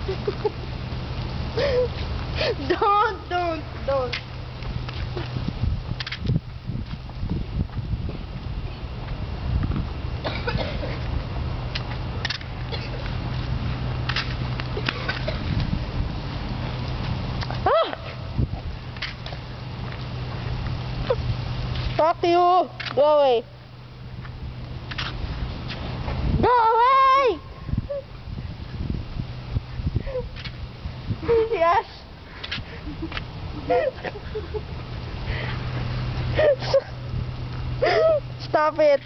don't, don't, don't. Fuck you! Go away! Stop it!